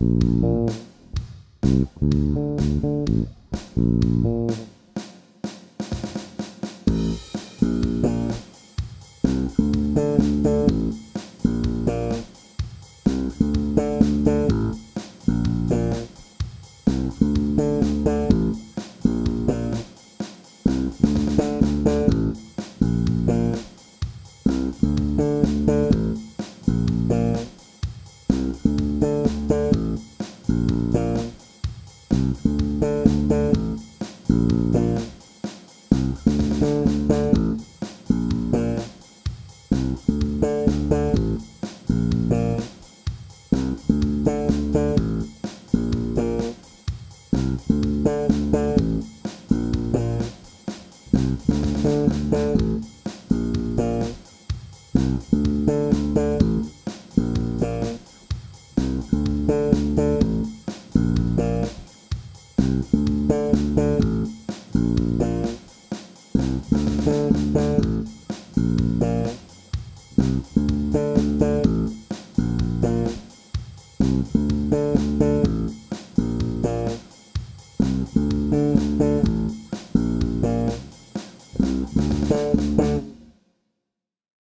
Música